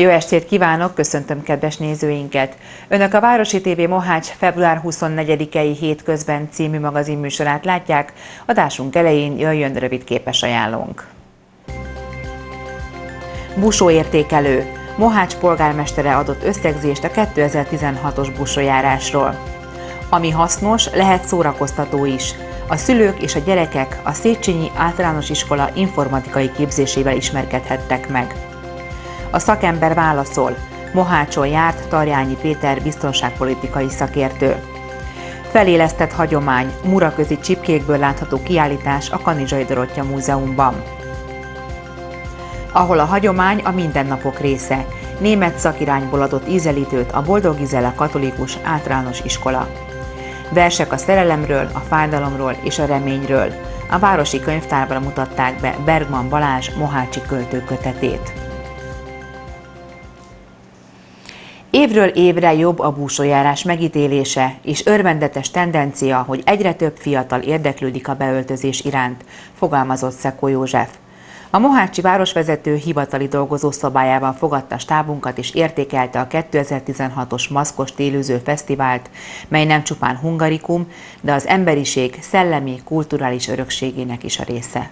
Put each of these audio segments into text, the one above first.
Jó estét kívánok, köszöntöm kedves nézőinket! Önök a Városi TV Mohács február 24-i hétközben című magazinműsorát látják. Adásunk elején jöjjön rövid képes ajánlónk. Busó értékelő. Mohács polgármestere adott összegzést a 2016-os busójárásról. Ami hasznos, lehet szórakoztató is. A szülők és a gyerekek a Széchenyi Általános Iskola informatikai képzésével ismerkedhettek meg. A szakember válaszol. Mohácson járt Tarjányi Péter biztonságpolitikai szakértő. Felélesztett hagyomány, muraközi csipkékből látható kiállítás a Kanizsai Dorottya Múzeumban. Ahol a hagyomány a mindennapok része. Német szakirányból adott ízelítőt a Boldog Izele Katolikus Általános Iskola. Versek a szerelemről, a fájdalomról és a reményről. A Városi Könyvtárban mutatták be Bergman Balázs Mohácsi költőkötetét. Évről évre jobb a búsójárás megítélése, és örvendetes tendencia, hogy egyre több fiatal érdeklődik a beöltözés iránt, fogalmazott Szekó József. A Mohácsi városvezető hivatali dolgozószobájában fogadta stábunkat és értékelte a 2016-os Maszkos Télőző Fesztivált, mely nem csupán hungarikum, de az emberiség szellemi, kulturális örökségének is a része.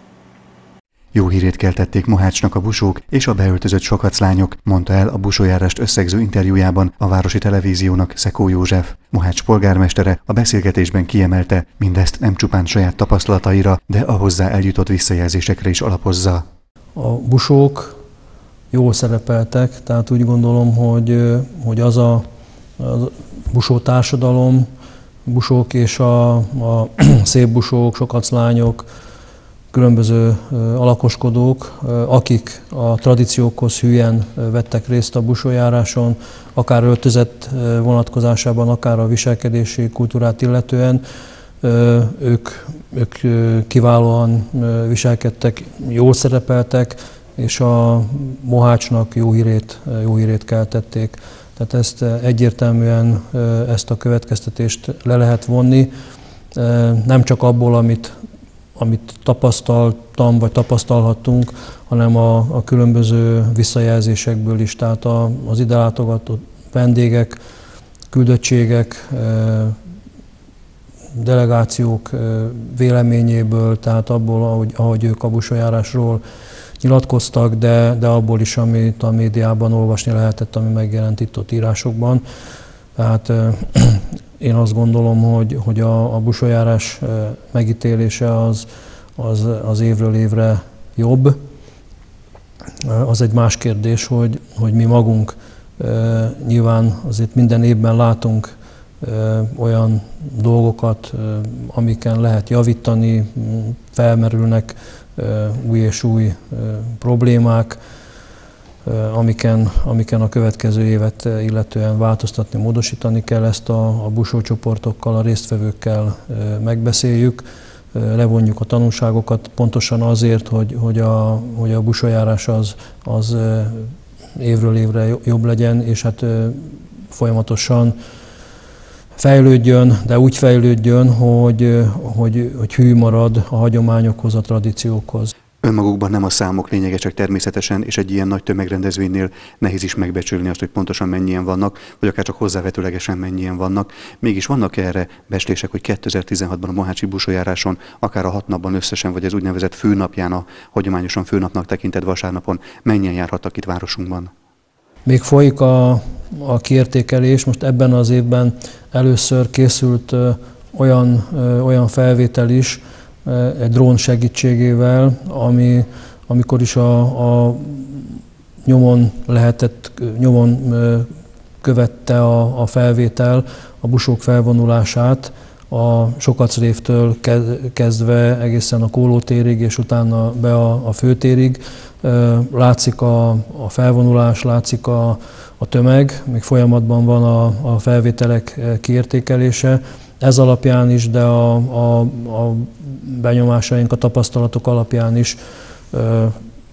Jó hírét keltették Mohácsnak a busók és a beöltözött sokaclányok, mondta el a busójárást összegző interjújában a Városi Televíziónak Szekó József. Mohács polgármestere a beszélgetésben kiemelte, mindezt nem csupán saját tapasztalataira, de a hozzá eljutott visszajelzésekre is alapozza. A busók jól szerepeltek, tehát úgy gondolom, hogy, hogy az a, a busó társadalom, busók és a, a szép busók, sokaclányok, különböző alakoskodók, akik a tradíciókhoz hülyen vettek részt a busójáráson, akár öltözet vonatkozásában, akár a viselkedési kultúrát illetően, ők, ők kiválóan viselkedtek, jól szerepeltek, és a Mohácsnak jó hírét, jó hírét keltették. Tehát ezt egyértelműen ezt a következtetést le lehet vonni, nem csak abból, amit amit tapasztaltam, vagy tapasztalhattunk, hanem a, a különböző visszajelzésekből is, tehát a, az ide látogatott vendégek, küldöttségek, delegációk véleményéből, tehát abból, ahogy, ahogy ők a busajárásról nyilatkoztak, de, de abból is, amit a médiában olvasni lehetett, ami megjelent itt ott írásokban. Tehát én azt gondolom, hogy, hogy a, a busajárás megítélése az, az, az évről évre jobb. Az egy más kérdés, hogy, hogy mi magunk nyilván azért minden évben látunk olyan dolgokat, amiken lehet javítani, felmerülnek új és új problémák, amiken, amiken a következő évet illetően változtatni, módosítani kell, ezt a, a busócsoportokkal, a résztvevőkkel megbeszéljük, levonjuk a tanulságokat pontosan azért, hogy, hogy, a, hogy a busójárás az, az évről évre jobb legyen, és hát folyamatosan fejlődjön, de úgy fejlődjön, hogy, hogy, hogy hű marad a hagyományokhoz, a tradíciókhoz. Önmagukban nem a számok lényege, csak természetesen, és egy ilyen nagy tömegrendezvénynél nehéz is megbecsülni azt, hogy pontosan mennyien vannak, vagy akár csak hozzávetőlegesen mennyien vannak. Mégis vannak erre beslések, hogy 2016-ban a Mohácsi busójáráson, akár a hat napban összesen, vagy az úgynevezett főnapján, a hagyományosan főnapnak tekintett vasárnapon mennyien járhattak itt városunkban? Még folyik a, a kiértékelés, most ebben az évben először készült ö, olyan, ö, olyan felvétel is, egy drón segítségével, ami, amikor is a, a nyomon lehetett, nyomon követte a, a felvétel a busók felvonulását, a Sokacrévtől kezdve egészen a Kólótérig, és utána be a, a főtérig. Látszik a, a felvonulás, látszik a, a tömeg, még folyamatban van a, a felvételek kiértékelése. Ez alapján is, de a, a, a benyomásaink, a tapasztalatok alapján is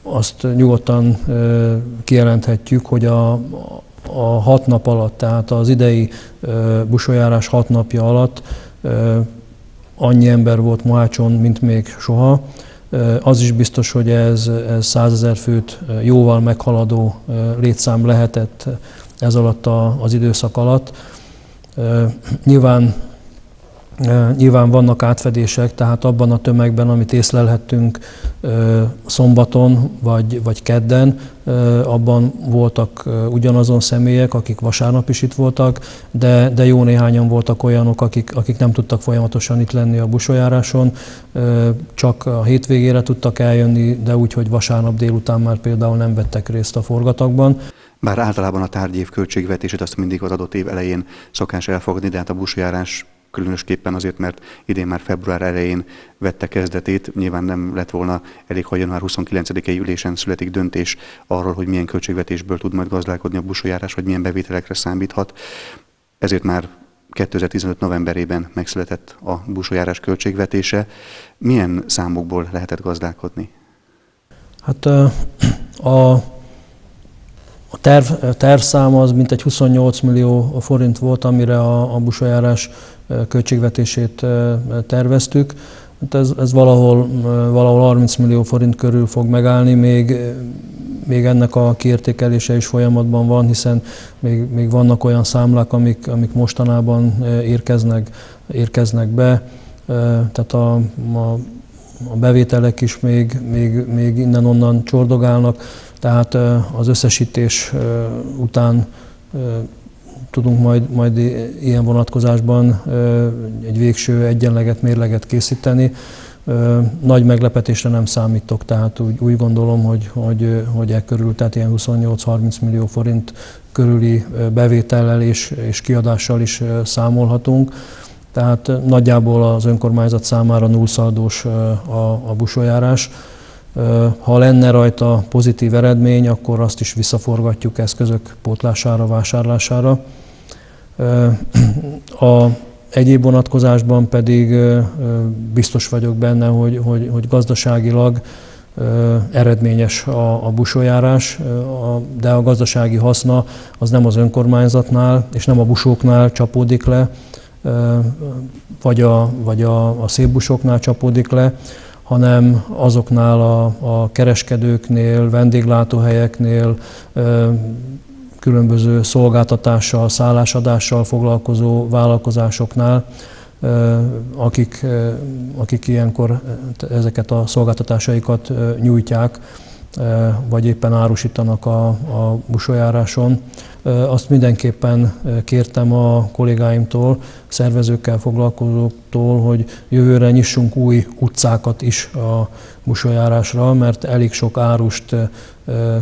azt nyugodtan kijelenthetjük, hogy a, a hat nap alatt, tehát az idei busójárás hat napja alatt annyi ember volt Mohácson, mint még soha. Az is biztos, hogy ez, ez 100 ezer főt jóval meghaladó létszám lehetett ez alatt a, az időszak alatt. Nyilván Nyilván vannak átfedések, tehát abban a tömegben, amit észlelhettünk szombaton vagy, vagy kedden, abban voltak ugyanazon személyek, akik vasárnap is itt voltak, de, de jó néhányan voltak olyanok, akik, akik nem tudtak folyamatosan itt lenni a busojáráson, csak a hétvégére tudtak eljönni, de úgy, hogy vasárnap délután már például nem vettek részt a forgatagban. Bár általában a tárgyév költségvetését azt mindig az adott év elején szokás elfogadni, de hát a busjárás különösképpen azért, mert idén már február elején vette kezdetét. Nyilván nem lett volna elég, ha január 29-i ülésen születik döntés arról, hogy milyen költségvetésből tud majd gazdálkodni a busójárás, vagy milyen bevételekre számíthat. Ezért már 2015 novemberében megszületett a busójárás költségvetése. Milyen számokból lehetett gazdálkodni? Hát a a terv, tervszám az mintegy 28 millió forint volt, amire a, a busajárás költségvetését terveztük. Hát ez, ez valahol, valahol 30 millió forint körül fog megállni, még, még ennek a kiértékelése is folyamatban van, hiszen még, még vannak olyan számlák, amik, amik mostanában érkeznek, érkeznek be, tehát a, a, a bevételek is még, még, még innen-onnan csordogálnak, tehát az összesítés után tudunk majd, majd ilyen vonatkozásban egy végső egyenleget, mérleget készíteni. Nagy meglepetésre nem számítok, tehát úgy, úgy gondolom, hogy, hogy, hogy e körül, tehát ilyen 28-30 millió forint körüli bevétellel és, és kiadással is számolhatunk. Tehát nagyjából az önkormányzat számára nullszaldós a, a busójárás. Ha lenne rajta pozitív eredmény, akkor azt is visszaforgatjuk eszközök pótlására, vásárlására. A egyéb vonatkozásban pedig biztos vagyok benne, hogy, hogy, hogy gazdaságilag eredményes a, a busójárás, de a gazdasági haszna az nem az önkormányzatnál és nem a busóknál csapódik le, vagy a, vagy a, a szép busoknál csapódik le, hanem azoknál a, a kereskedőknél, vendéglátóhelyeknél, különböző szolgáltatással, szállásadással foglalkozó vállalkozásoknál, akik, akik ilyenkor ezeket a szolgáltatásaikat nyújtják, vagy éppen árusítanak a, a busojáráson. Azt mindenképpen kértem a kollégáimtól, szervezőkkel foglalkozóktól, hogy jövőre nyissunk új utcákat is a busójárásra, mert elég sok árust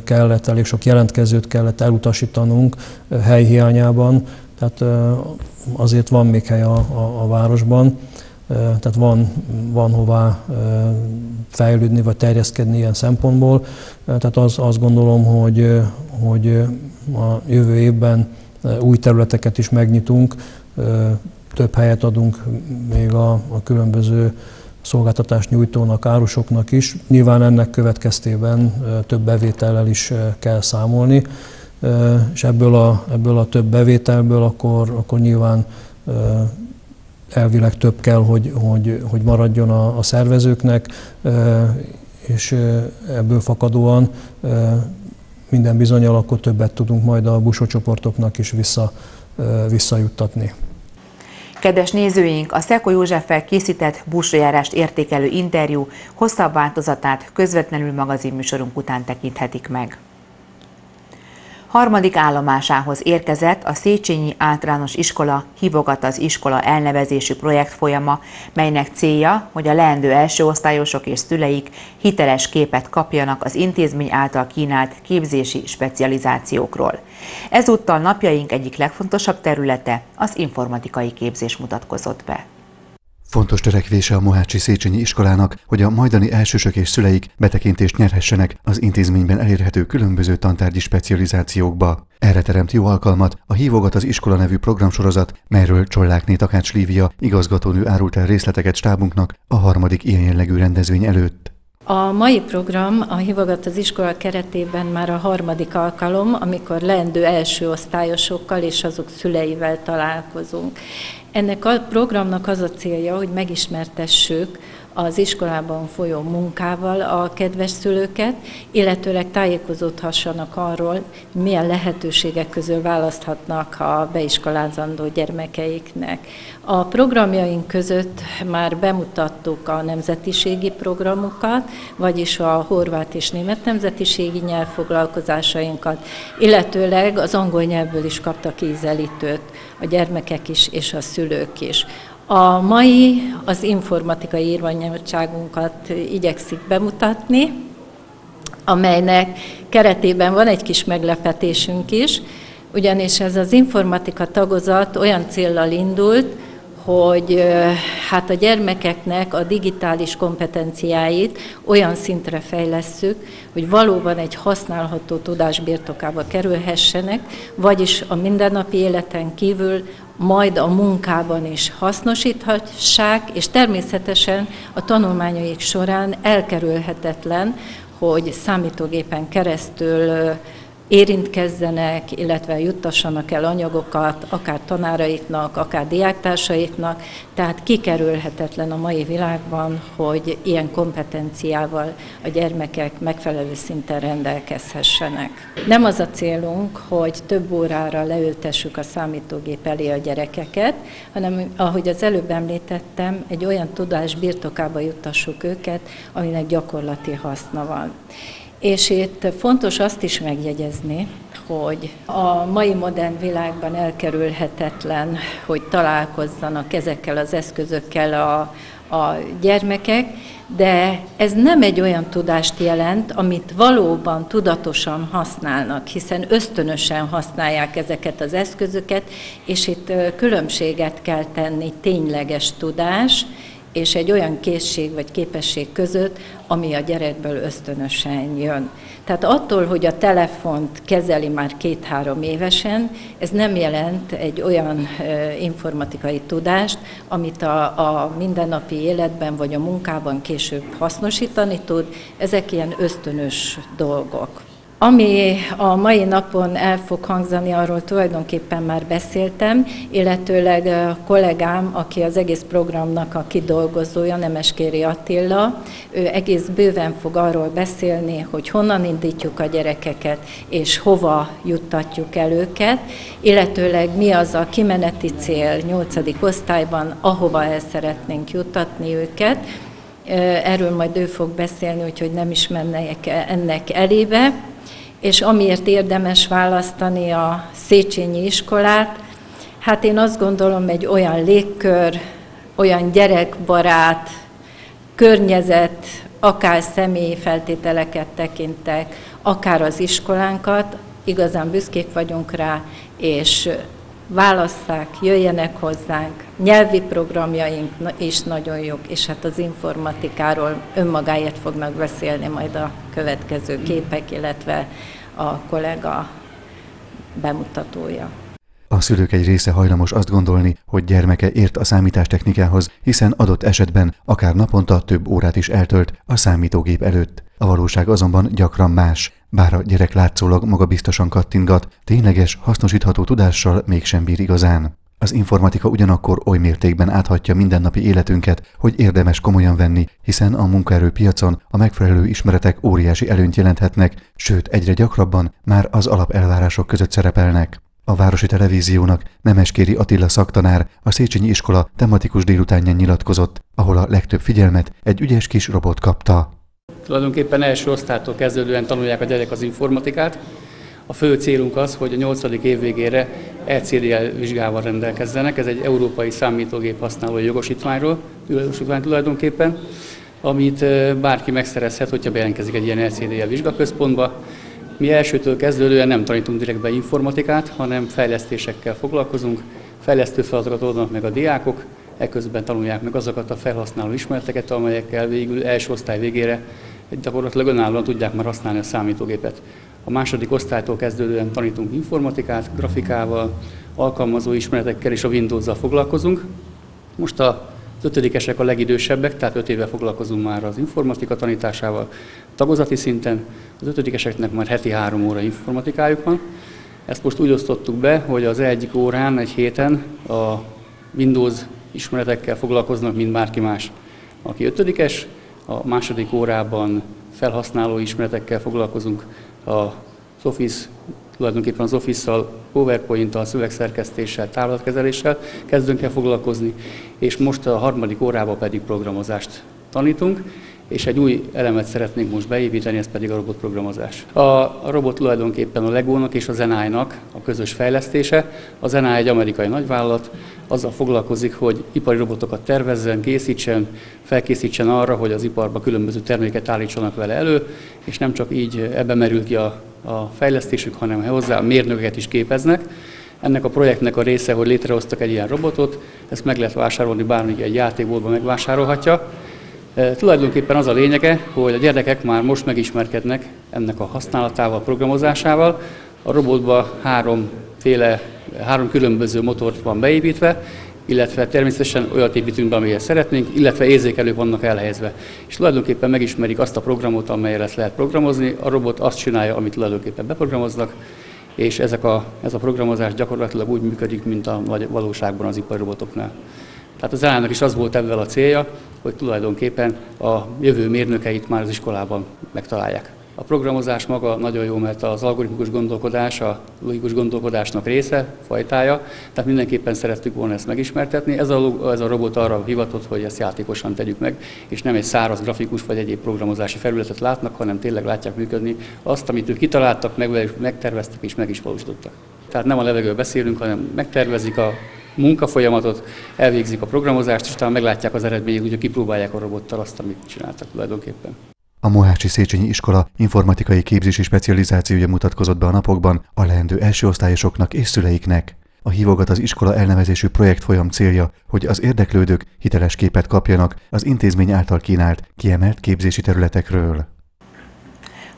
kellett, elég sok jelentkezőt kellett elutasítanunk helyhiányában, tehát azért van még hely a, a, a városban, tehát van, van hová fejlődni vagy terjeszkedni ilyen szempontból. Tehát az, azt gondolom, hogy, hogy a jövő évben új területeket is megnyitunk, több helyet adunk még a, a különböző szolgáltatást nyújtónak, árusoknak is. Nyilván ennek következtében több bevétellel is kell számolni, és ebből a, ebből a több bevételből akkor, akkor nyilván elvileg több kell, hogy, hogy, hogy maradjon a, a szervezőknek, és ebből fakadóan minden bizonyal akkor többet tudunk majd a busócsoportoknak is vissza, visszajuttatni. Kedves nézőink, a Szeko Józseffel készített busójárást értékelő interjú hosszabb változatát közvetlenül magazinműsorunk után tekinthetik meg harmadik állomásához érkezett a Széchenyi Általános Iskola Hívogat az Iskola elnevezésű projekt folyama, melynek célja, hogy a leendő elsőosztályosok és szüleik hiteles képet kapjanak az intézmény által kínált képzési specializációkról. Ezúttal napjaink egyik legfontosabb területe az informatikai képzés mutatkozott be. Fontos törekvése a Mohácsi Széchenyi iskolának, hogy a majdani elsősök és szüleik betekintést nyerhessenek az intézményben elérhető különböző tantárgyi specializációkba. Erre teremt jó alkalmat a Hívogat az iskola nevű programsorozat, melyről Csollákné Takács Lívia igazgatónő árult el részleteket stábunknak a harmadik ilyen jellegű rendezvény előtt. A mai program a Hívogat az iskola keretében már a harmadik alkalom, amikor leendő első osztályosokkal és azok szüleivel találkozunk. Ennek a programnak az a célja, hogy megismertessük az iskolában folyó munkával a kedves szülőket, illetőleg tájékozódhassanak arról, milyen lehetőségek közül választhatnak a beiskolázandó gyermekeiknek. A programjaink között már bemutattuk a nemzetiségi programokat, vagyis a horvát és német nemzetiségi nyelvfoglalkozásainkat, illetőleg az angol nyelvből is kaptak ízelítőt a gyermekek is és a szülők is. A mai az informatikai írványanyagságunkat igyekszik bemutatni, amelynek keretében van egy kis meglepetésünk is, ugyanis ez az informatika tagozat olyan céllal indult, hogy hát a gyermekeknek a digitális kompetenciáit olyan szintre fejlesszük, hogy valóban egy használható tudás birtokába kerülhessenek, vagyis a mindennapi életen kívül majd a munkában is hasznosíthassák, és természetesen a tanulmányaik során elkerülhetetlen, hogy számítógépen keresztül érintkezzenek, illetve juttassanak el anyagokat, akár tanáraiknak, akár diáktársaiknak, tehát kikerülhetetlen a mai világban, hogy ilyen kompetenciával a gyermekek megfelelő szinten rendelkezhessenek. Nem az a célunk, hogy több órára leültessük a számítógép elé a gyerekeket, hanem ahogy az előbb említettem, egy olyan tudás birtokába juttassuk őket, aminek gyakorlati haszna van. És itt fontos azt is megjegyezni, hogy a mai modern világban elkerülhetetlen, hogy találkozzanak ezekkel az eszközökkel a, a gyermekek, de ez nem egy olyan tudást jelent, amit valóban tudatosan használnak, hiszen ösztönösen használják ezeket az eszközöket, és itt különbséget kell tenni tényleges tudás és egy olyan készség vagy képesség között, ami a gyerekből ösztönösen jön. Tehát attól, hogy a telefont kezeli már két-három évesen, ez nem jelent egy olyan informatikai tudást, amit a, a mindennapi életben vagy a munkában később hasznosítani tud. Ezek ilyen ösztönös dolgok. Ami a mai napon el fog hangzani, arról tulajdonképpen már beszéltem, illetőleg a kollégám, aki az egész programnak a kidolgozója, Nemeskéri Attila, ő egész bőven fog arról beszélni, hogy honnan indítjuk a gyerekeket, és hova juttatjuk el őket, illetőleg mi az a kimeneti cél 8. osztályban, ahova el szeretnénk juttatni őket, Erről majd ő fog beszélni, úgyhogy nem is mennek ennek elébe és amiért érdemes választani a Széchenyi iskolát, hát én azt gondolom egy olyan légkör, olyan gyerekbarát környezet, akár személyi feltételeket tekintek, akár az iskolánkat, igazán büszkék vagyunk rá, és válasszák, jöjjenek hozzánk. Nyelvi programjaink is nagyon jók, és hát az informatikáról önmagáért fognak beszélni majd a következő képek, illetve a kollega bemutatója. A szülők egy része hajlamos azt gondolni, hogy gyermeke ért a számítástechnikához, hiszen adott esetben akár naponta több órát is eltölt a számítógép előtt. A valóság azonban gyakran más, bár a gyerek látszólag magabiztosan kattingat, tényleges, hasznosítható tudással mégsem bír igazán. Az informatika ugyanakkor oly mértékben áthatja mindennapi életünket, hogy érdemes komolyan venni, hiszen a munkaerőpiacon a megfelelő ismeretek óriási előnyt jelenthetnek, sőt egyre gyakrabban már az alapelvárások között szerepelnek. A Városi Televíziónak Nemeskéri Attila szaktanár a Széchenyi iskola tematikus délutánján nyilatkozott, ahol a legtöbb figyelmet egy ügyes kis robot kapta. Tulajdonképpen első osztálytól kezdődően tanulják a gyerek az informatikát. A fő célunk az, hogy a 8. év végére ECDL vizsgával rendelkezzenek. Ez egy európai számítógép használói jogosítványról, jogosítvány tulajdonképpen, amit bárki megszerezhet, hogyha bejelentkezik egy ilyen ECDL vizsgaközpontba. Mi elsőtől kezdődően nem tanítunk direktbe informatikát, hanem fejlesztésekkel foglalkozunk, fejlesztő feladatokat oldanak meg a diákok, eközben tanulják meg azokat a felhasználó ismereteket, amelyekkel végül első osztály végére gyakorlatilag önállóan tudják már használni a számítógépet. A második osztálytól kezdődően tanítunk informatikát, grafikával, alkalmazó ismeretekkel és a Windows-zal foglalkozunk. Most a ötödikesek a legidősebbek, tehát öt éve foglalkozunk már az informatika tanításával tagozati szinten. Az ötödikeseknek már heti három óra informatikájuk van. Ezt most úgy osztottuk be, hogy az egyik órán, egy héten a Windows ismeretekkel foglalkoznak, mint bárki más. aki ötödikes, a második órában felhasználó ismeretekkel foglalkozunk, a Office, tulajdonképpen az Office-szal, PowerPoint-tal, szövegszerkesztéssel, távlatkezeléssel kezdünk el foglalkozni, és most a harmadik órában pedig programozást tanítunk, és egy új elemet szeretnénk most beépíteni, ez pedig a robotprogramozás. A robot tulajdonképpen a Legónak és a Zenai-nak a közös fejlesztése. A Zenai egy amerikai nagyvállalat, azzal foglalkozik, hogy ipari robotokat tervezzen, készítsen, felkészítsen arra, hogy az iparba különböző terméket állítsanak vele elő, és nem csak így ebbe merül ki a, a fejlesztésük, hanem hozzá a mérnöket is képeznek. Ennek a projektnek a része, hogy létrehoztak egy ilyen robotot, ezt meg lehet vásárolni, bármi egy játékboltban megvásárolhatja, tulajdonképpen az a lényege, hogy a gyerekek már most megismerkednek ennek a használatával, programozásával. A robotba háromféle, három különböző motort van beépítve, illetve természetesen olyat építünk be, amihez szeretnénk, illetve érzékelők vannak elhelyezve. És tulajdonképpen megismerik azt a programot, amelyre ezt lehet programozni. A robot azt csinálja, amit tulajdonképpen beprogramoznak, és ezek a, ez a programozás gyakorlatilag úgy működik, mint a valóságban az ipari robotoknál. Tehát az államnak is az volt ebben a célja, hogy tulajdonképpen a jövő mérnökeit már az iskolában megtalálják. A programozás maga nagyon jó, mert az algoritmikus gondolkodás a logikus gondolkodásnak része, fajtája, tehát mindenképpen szerettük volna ezt megismertetni. Ez a, ez a robot arra hivatott, hogy ezt játékosan tegyük meg, és nem egy száraz grafikus vagy egyéb programozási felületet látnak, hanem tényleg látják működni azt, amit ők kitaláltak, meg, megterveztek és meg is valósítottak. Tehát nem a levegőről beszélünk, hanem megtervezik a munkafolyamatot, elvégzik a programozást, és utána meglátják az eredményét, hogy kipróbálják a robottal azt, amit csináltak tulajdonképpen. A Mohácsi Széchenyi Iskola informatikai képzési specializációja mutatkozott be a napokban a leendő elsőosztályosoknak és szüleiknek. A hívogat az iskola elnevezésű projekt folyam célja, hogy az érdeklődők hiteles képet kapjanak az intézmény által kínált kiemelt képzési területekről.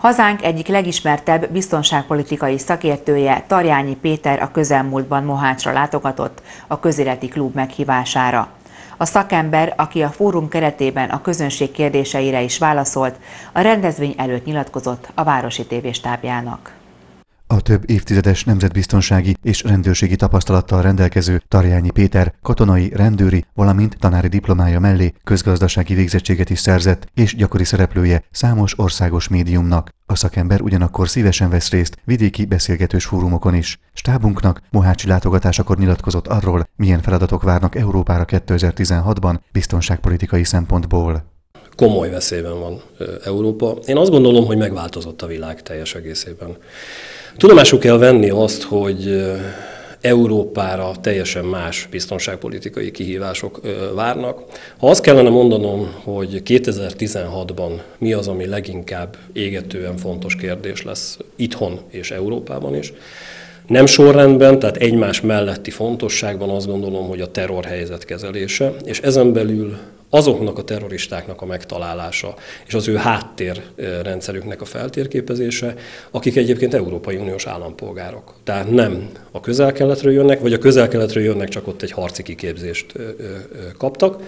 Hazánk egyik legismertebb biztonságpolitikai szakértője Tarjányi Péter a közelmúltban Mohácsra látogatott a közéleti klub meghívására. A szakember, aki a fórum keretében a közönség kérdéseire is válaszolt, a rendezvény előtt nyilatkozott a Városi Tévéstábjának. A több évtizedes nemzetbiztonsági és rendőrségi tapasztalattal rendelkező Tarjányi Péter katonai, rendőri, valamint tanári diplomája mellé közgazdasági végzettséget is szerzett, és gyakori szereplője számos országos médiumnak. A szakember ugyanakkor szívesen vesz részt vidéki beszélgetős fórumokon is. Stábunknak Mohácsi látogatásakor nyilatkozott arról, milyen feladatok várnak Európára 2016-ban biztonságpolitikai szempontból komoly veszélyben van Európa. Én azt gondolom, hogy megváltozott a világ teljes egészében. Tudomásul kell venni azt, hogy Európára teljesen más biztonságpolitikai kihívások várnak. Ha azt kellene mondanom, hogy 2016-ban mi az, ami leginkább égetően fontos kérdés lesz itthon és Európában is, nem sorrendben, tehát egymás melletti fontosságban azt gondolom, hogy a terrorhelyzet kezelése, és ezen belül azoknak a terroristáknak a megtalálása és az ő háttérrendszerüknek a feltérképezése, akik egyébként Európai Uniós állampolgárok. Tehát nem a közel-keletről jönnek, vagy a közel-keletről jönnek, csak ott egy harci kiképzést kaptak,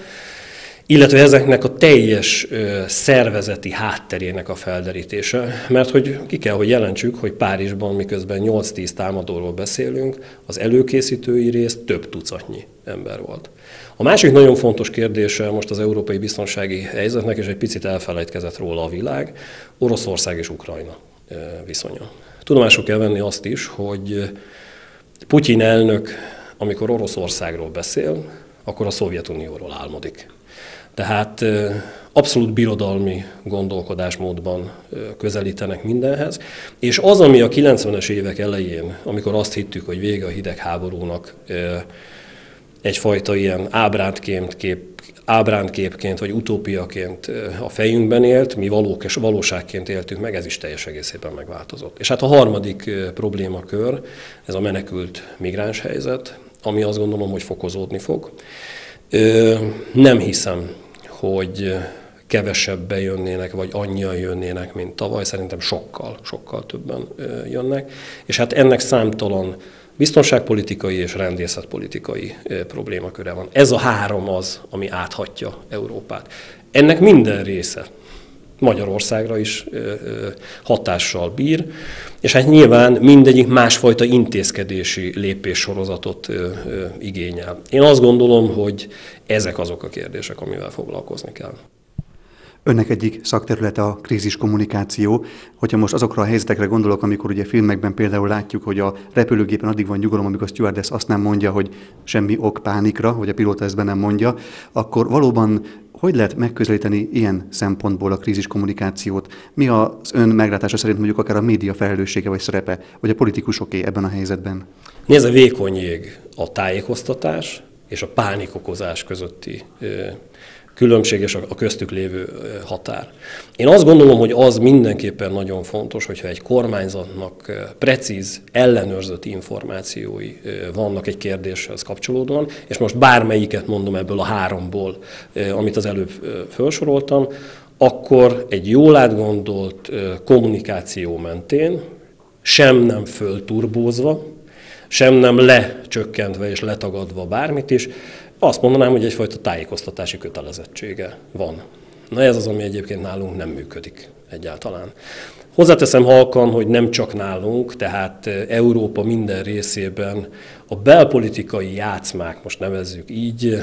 illetve ezeknek a teljes szervezeti hátterének a felderítése, mert hogy ki kell, hogy jelentsük, hogy Párizsban miközben 8-10 támadóról beszélünk, az előkészítői rész több tucatnyi ember volt. A másik nagyon fontos kérdése most az európai biztonsági helyzetnek, és egy picit elfelejtkezett róla a világ, Oroszország és Ukrajna viszonya. Tudomásul kell venni azt is, hogy Putyin elnök, amikor Oroszországról beszél, akkor a Szovjetunióról álmodik. Tehát abszolút birodalmi gondolkodásmódban közelítenek mindenhez, és az, ami a 90-es évek elején, amikor azt hittük, hogy vége a hidegháborúnak, egyfajta ilyen ábrándként kép, ábrándképként vagy utópiaként a fejünkben élt, mi valók, valóságként éltük meg, ez is teljes egészében megváltozott. És hát a harmadik problémakör, ez a menekült migráns helyzet, ami azt gondolom, hogy fokozódni fog. Nem hiszem, hogy kevesebben jönnének, vagy annyian jönnének, mint tavaly. Szerintem sokkal, sokkal többen jönnek. És hát ennek számtalan biztonságpolitikai és rendészetpolitikai problémaköre van. Ez a három az, ami áthatja Európát. Ennek minden része Magyarországra is hatással bír, és hát nyilván mindegyik másfajta intézkedési lépéssorozatot igényel. Én azt gondolom, hogy ezek azok a kérdések, amivel foglalkozni kell. Önnek egyik szakterülete a krízis kommunikáció. Hogyha most azokra a helyzetekre gondolok, amikor ugye filmekben például látjuk, hogy a repülőgépen addig van nyugalom, amikor a stewardess azt nem mondja, hogy semmi ok pánikra, vagy a pilóta ezt nem mondja, akkor valóban hogy lehet megközelíteni ilyen szempontból a krízis kommunikációt? Mi az ön meglátása szerint mondjuk akár a média felelőssége vagy szerepe, vagy a politikusoké ebben a helyzetben? Nézze, vékony jég a tájékoztatás és a pánikokozás közötti különbség és a köztük lévő határ. Én azt gondolom, hogy az mindenképpen nagyon fontos, hogyha egy kormányzatnak precíz, ellenőrzött információi vannak egy kérdéshez kapcsolódóan, és most bármelyiket mondom ebből a háromból, amit az előbb felsoroltam, akkor egy jól átgondolt kommunikáció mentén, sem nem fölturbózva, sem nem lecsökkentve és letagadva bármit is, azt mondanám, hogy egyfajta tájékoztatási kötelezettsége van. Na ez az, ami egyébként nálunk nem működik egyáltalán. Hozzáteszem halkan, hogy nem csak nálunk, tehát Európa minden részében a belpolitikai játszmák, most nevezzük így,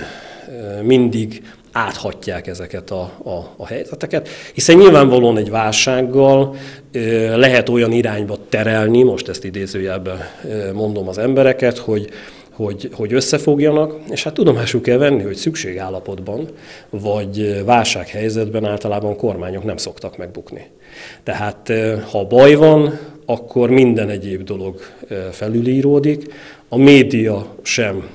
mindig áthatják ezeket a, a, a helyzeteket, hiszen nyilvánvalóan egy válsággal lehet olyan irányba terelni, most ezt idézőjelben mondom az embereket, hogy hogy, hogy összefogjanak, és hát tudomásul kell venni, hogy szükségállapotban vagy válsághelyzetben általában kormányok nem szoktak megbukni. Tehát ha baj van, akkor minden egyéb dolog felülíródik, a média sem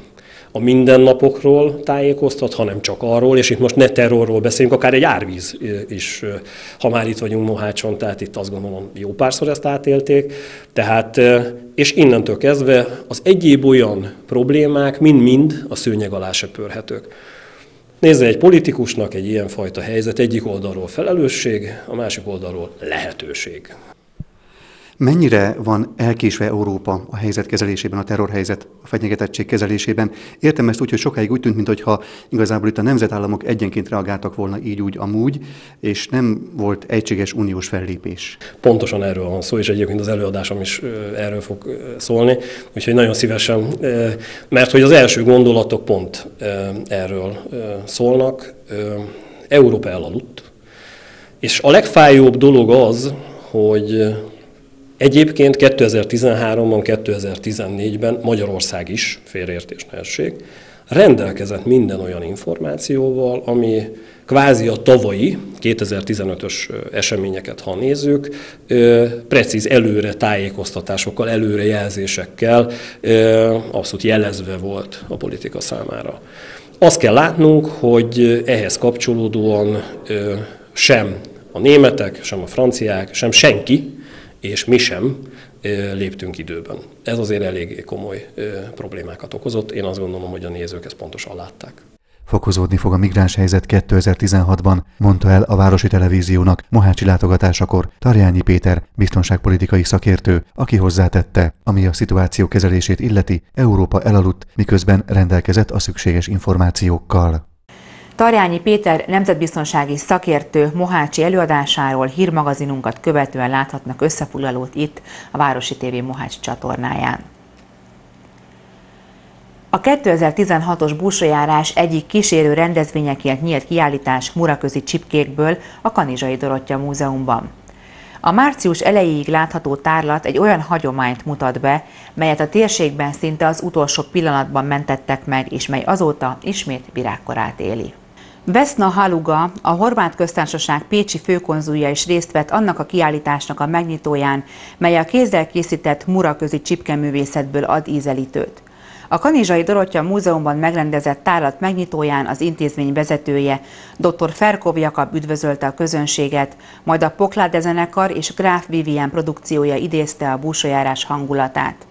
a mindennapokról tájékoztat, hanem csak arról, és itt most ne terrorról beszélünk, akár egy árvíz is, ha már itt vagyunk Mohácson, tehát itt azt gondolom jó párszor ezt átélték. Tehát, és innentől kezdve az egyéb olyan problémák mind-mind a szőnyeg alá söpörhetők. Nézze, egy politikusnak egy ilyenfajta helyzet egyik oldalról felelősség, a másik oldalról lehetőség. Mennyire van elkésve Európa a helyzet kezelésében, a terrorhelyzet, a fenyegetettség kezelésében? Értem ezt úgy, hogy sokáig úgy tűnt, mintha igazából itt a nemzetállamok egyenként reagáltak volna így, úgy, amúgy, és nem volt egységes uniós fellépés. Pontosan erről van szó, és egyébként az előadásom is erről fog szólni, úgyhogy nagyon szívesen, mert hogy az első gondolatok pont erről szólnak. Európa elaludt, és a legfájóbb dolog az, hogy Egyébként 2013-ban, 2014-ben Magyarország is, félreértés ne rendelkezett minden olyan információval, ami kvázi a tavalyi 2015-ös eseményeket, ha nézzük, precíz előre tájékoztatásokkal, előre jelzésekkel abszolút jelezve volt a politika számára. Azt kell látnunk, hogy ehhez kapcsolódóan sem a németek, sem a franciák, sem senki és mi sem léptünk időben. Ez azért eléggé komoly problémákat okozott. Én azt gondolom, hogy a nézők ezt pontosan látták. Fokozódni fog a migráns helyzet 2016-ban, mondta el a Városi Televíziónak Mohácsi látogatásakor Tarjányi Péter, biztonságpolitikai szakértő, aki hozzátette, ami a szituáció kezelését illeti, Európa elaludt, miközben rendelkezett a szükséges információkkal. Tarjányi Péter nemzetbiztonsági szakértő Mohácsi előadásáról hírmagazinunkat követően láthatnak összefoglalót itt a Városi TV Mohács csatornáján. A 2016-os búsajárás egyik kísérő rendezvényeként nyílt kiállítás muraközi csipkékből a Kanizsai Dorottya Múzeumban. A március elejéig látható tárlat egy olyan hagyományt mutat be, melyet a térségben szinte az utolsó pillanatban mentettek meg, és mely azóta ismét virágkorát éli. Vesna Haluga, a Horvát Köztársaság Pécsi főkonzulja is részt vett annak a kiállításnak a megnyitóján, mely a kézzel készített muraközi csipkeművészetből ad ízelítőt. A Kanizsai Dorottya Múzeumban megrendezett tárlat megnyitóján az intézmény vezetője, dr. Ferkov Jakab üdvözölte a közönséget, majd a Pokláde zenekar és Graf Vivien produkciója idézte a búsójárás hangulatát.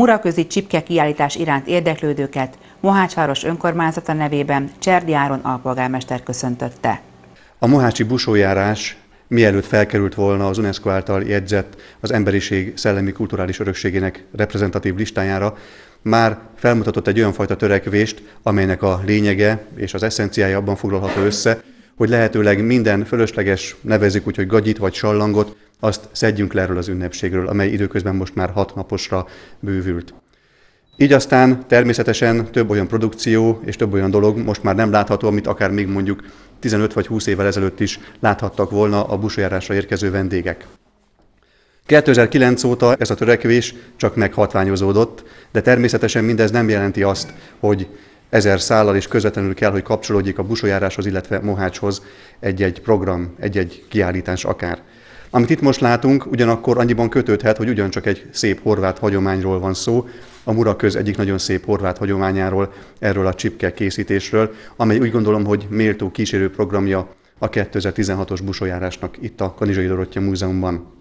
Muraközi csipke kiállítás iránt érdeklődőket Mohácsváros önkormányzata nevében Cserdi Áron alpolgármester köszöntötte. A mohácsi busójárás mielőtt felkerült volna az UNESCO által jegyzett az emberiség szellemi kulturális örökségének reprezentatív listájára, már felmutatott egy olyan fajta törekvést, amelynek a lényege és az eszenciája abban foglalható össze, hogy lehetőleg minden fölösleges, nevezik úgy, hogy gagyit vagy sallangot, azt szedjünk le erről az ünnepségről, amely időközben most már hat naposra bővült. Így aztán természetesen több olyan produkció és több olyan dolog most már nem látható, amit akár még mondjuk 15 vagy 20 évvel ezelőtt is láthattak volna a busójárásra érkező vendégek. 2009 óta ez a törekvés csak meghatványozódott, de természetesen mindez nem jelenti azt, hogy ezer szállal is közvetlenül kell, hogy kapcsolódjék a busójáráshoz, illetve Mohácshoz egy-egy program, egy-egy kiállítás akár. Amit itt most látunk, ugyanakkor annyiban kötődhet, hogy ugyancsak egy szép horvát hagyományról van szó, a Muraköz egyik nagyon szép horvát hagyományáról, erről a csipke készítésről, amely úgy gondolom, hogy méltó kísérő programja a 2016-os busójárásnak itt a Kanizsai Dorottya Múzeumban.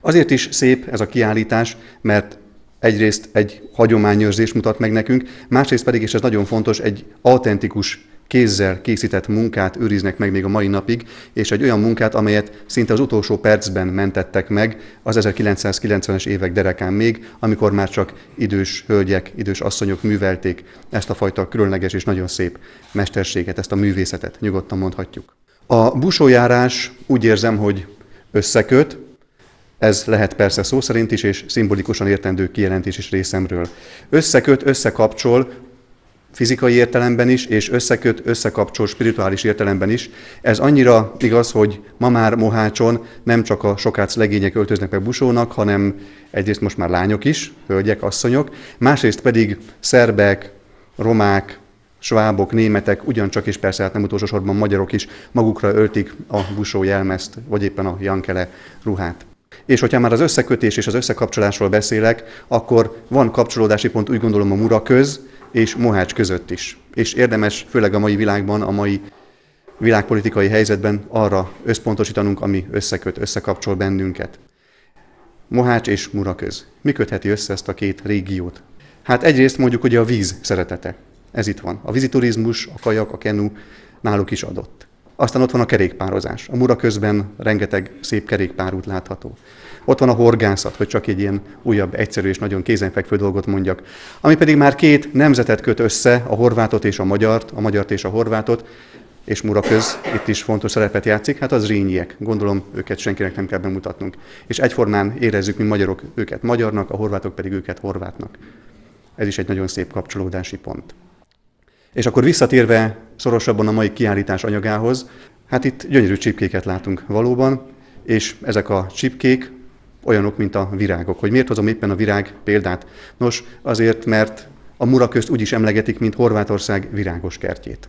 Azért is szép ez a kiállítás, mert egyrészt egy hagyományőrzést mutat meg nekünk, másrészt pedig, és ez nagyon fontos, egy autentikus kézzel készített munkát őriznek meg még a mai napig, és egy olyan munkát, amelyet szinte az utolsó percben mentettek meg az 1990-es évek derekán még, amikor már csak idős hölgyek, idős asszonyok művelték ezt a fajta különleges és nagyon szép mesterséget, ezt a művészetet, nyugodtan mondhatjuk. A busójárás úgy érzem, hogy összeköt, ez lehet persze szó szerint is, és szimbolikusan értendő kijelentés is részemről. Összeköt, összekapcsol fizikai értelemben is, és összeköt, összekapcsol spirituális értelemben is. Ez annyira igaz, hogy ma már Mohácson nem csak a sokác legények öltöznek meg busónak, hanem egyrészt most már lányok is, hölgyek, asszonyok, másrészt pedig szerbek, romák, svábok, németek, ugyancsak is persze hát nem utolsó sorban magyarok is magukra öltik a busó jelmezt, vagy éppen a jankele ruhát. És hogyha már az összekötés és az összekapcsolásról beszélek, akkor van kapcsolódási pont úgy gondolom a mura köz, és Mohács között is. És érdemes, főleg a mai világban, a mai világpolitikai helyzetben arra összpontosítanunk, ami összeköt, összekapcsol bennünket. Mohács és Muraköz. Mi kötheti össze ezt a két régiót? Hát egyrészt mondjuk ugye a víz szeretete. Ez itt van. A víziturizmus, a kajak, a kenu náluk is adott. Aztán ott van a kerékpározás. A Mura közben rengeteg szép kerékpárút látható. Ott van a horgászat, hogy csak egy ilyen újabb, egyszerű és nagyon kézenfekvő dolgot mondjak. Ami pedig már két nemzetet köt össze, a horvátot és a magyart, a magyart és a horvátot, és Muraköz itt is fontos szerepet játszik, hát az rényiek. Gondolom őket senkinek nem kell bemutatnunk. És egyformán érezzük, mi magyarok őket magyarnak, a horvátok pedig őket horvátnak. Ez is egy nagyon szép kapcsolódási pont. És akkor visszatérve szorosabban a mai kiállítás anyagához, hát itt gyönyörű csipkéket látunk valóban, és ezek a csipkék olyanok, mint a virágok. Hogy miért hozom éppen a virág példát? Nos, azért, mert a mura közt úgy is emlegetik, mint Horvátország virágos kertjét.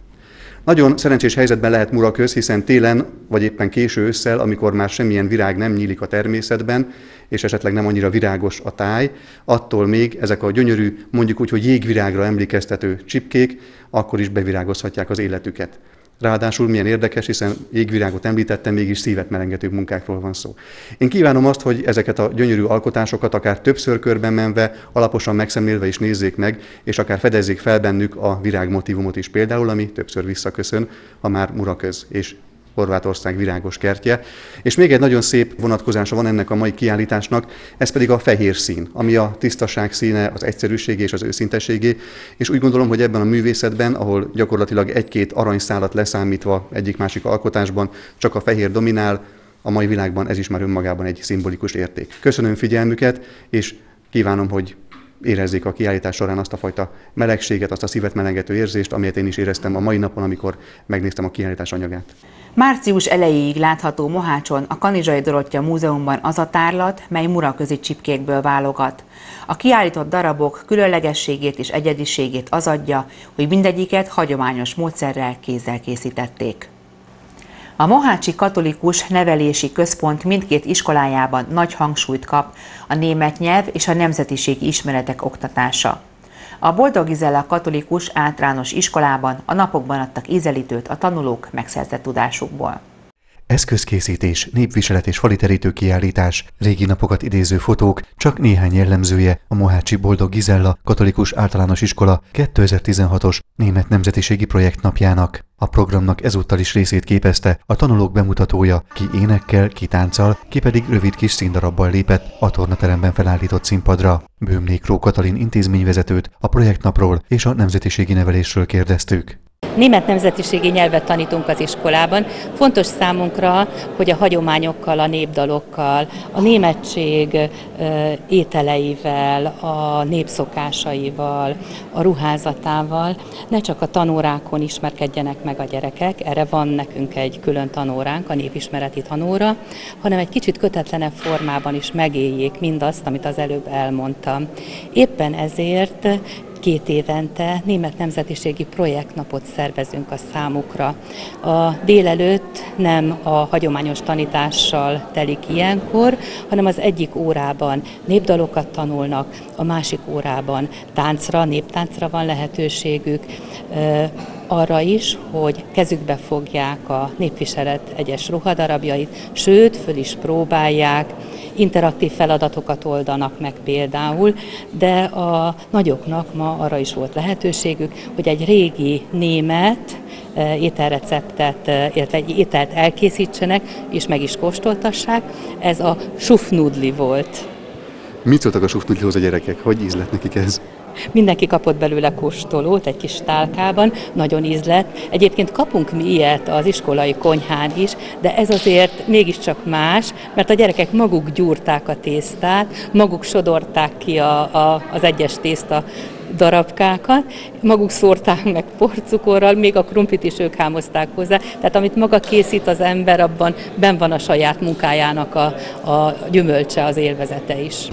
Nagyon szerencsés helyzetben lehet Muraköz, hiszen télen, vagy éppen késő ősszel, amikor már semmilyen virág nem nyílik a természetben, és esetleg nem annyira virágos a táj, attól még ezek a gyönyörű, mondjuk úgy, hogy jégvirágra emlékeztető csipkék, akkor is bevirágozhatják az életüket. Ráadásul milyen érdekes, hiszen jégvirágot említettem, mégis szívet melengető munkákról van szó. Én kívánom azt, hogy ezeket a gyönyörű alkotásokat akár többször körben menve, alaposan megszemlélve is nézzék meg, és akár fedezzék fel bennük a virágmotívumot is például, ami többször visszaköszön, ha már muraköz és Horvátország virágos kertje. És még egy nagyon szép vonatkozása van ennek a mai kiállításnak, ez pedig a fehér szín, ami a tisztaság színe, az egyszerűségé és az őszinteségé. És úgy gondolom, hogy ebben a művészetben, ahol gyakorlatilag egy-két aranyszálat leszámítva egyik-másik alkotásban csak a fehér dominál, a mai világban ez is már önmagában egy szimbolikus érték. Köszönöm figyelmüket, és kívánom, hogy érezzék a kiállítás során azt a fajta melegséget, azt a szívet melengető érzést, amelyet én is éreztem a mai napon, amikor megnéztem a kiállítás anyagát. Március elejéig látható Mohácson a Kanizsai Dorottya Múzeumban az a tárlat, mely muraközi csipkékből válogat. A kiállított darabok különlegességét és egyediségét az adja, hogy mindegyiket hagyományos módszerrel kézzel készítették. A Mohácsi Katolikus Nevelési Központ mindkét iskolájában nagy hangsúlyt kap a német nyelv és a nemzetiségi ismeretek oktatása. A Boldog Izella Katolikus Általános Iskolában a napokban adtak ízelítőt a tanulók megszerzett tudásukból. Eszközkészítés, népviselet és faliterítő kiállítás, régi napokat idéző fotók, csak néhány jellemzője a Mohácsi Boldog Gizella Katolikus Általános Iskola 2016-os Német Nemzetiségi Projekt napjának. A programnak ezúttal is részét képezte a tanulók bemutatója, ki énekkel, ki tánccal, ki pedig rövid kis színdarabbal lépett a tornateremben felállított színpadra. Bőmlékró Katalin intézményvezetőt a projektnapról és a nemzetiségi nevelésről kérdeztük. Német nemzetiségi nyelvet tanítunk az iskolában. Fontos számunkra, hogy a hagyományokkal, a népdalokkal, a németség ételeivel, a népszokásaival, a ruházatával ne csak a tanórákon ismerkedjenek meg a gyerekek, erre van nekünk egy külön tanóránk, a népismereti tanóra, hanem egy kicsit kötetlenebb formában is megéljék mindazt, amit az előbb elmondtam. Éppen ezért két évente német nemzetiségi projektnapot szervezünk a számukra. A délelőtt nem a hagyományos tanítással telik ilyenkor, hanem az egyik órában népdalokat tanulnak, a másik órában táncra, néptáncra van lehetőségük, arra is, hogy kezükbe fogják a népviselet egyes ruhadarabjait, sőt, föl is próbálják, interaktív feladatokat oldanak meg például, de a nagyoknak ma arra is volt lehetőségük, hogy egy régi német eh, ételreceptet, eh, illetve egy ételt elkészítsenek, és meg is kóstoltassák. Ez a sufnudli volt. Mit szóltak a sufnudlihoz a gyerekek? Hogy ízlet nekik ez? Mindenki kapott belőle kóstolót egy kis tálkában, nagyon ízlet. Egyébként kapunk mi ilyet az iskolai konyhán is, de ez azért mégiscsak más, mert a gyerekek maguk gyúrták a tésztát, maguk sodorták ki a, a, az egyes tészta darabkákat, maguk szórták meg porcukorral, még a krumplit is ők hámozták hozzá. Tehát amit maga készít az ember, abban ben van a saját munkájának a, a gyümölcse, az élvezete is.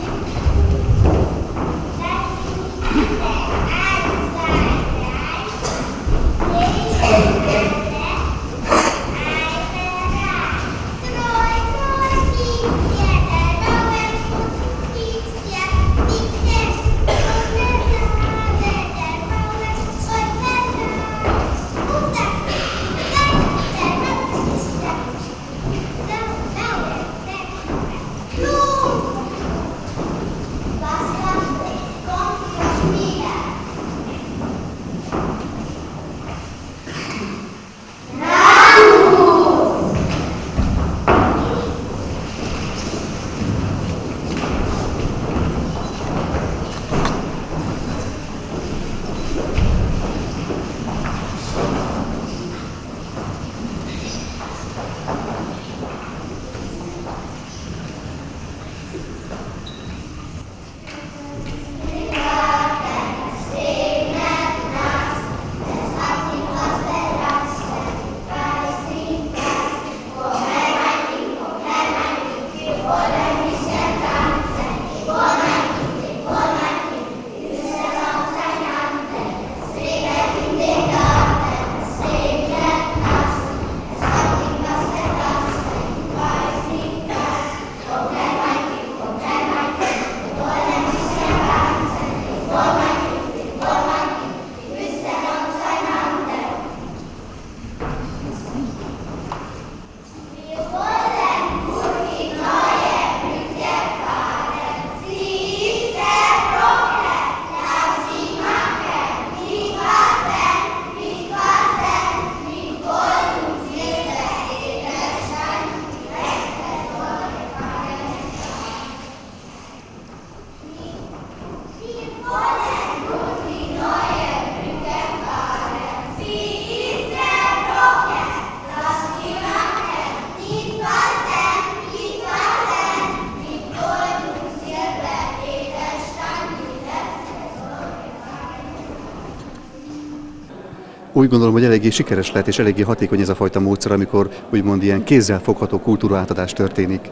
Úgy gondolom, hogy eléggé sikeres lehet és eléggé hatékony ez a fajta módszer, amikor úgymond ilyen kézzel fogható kultúraátadás történik.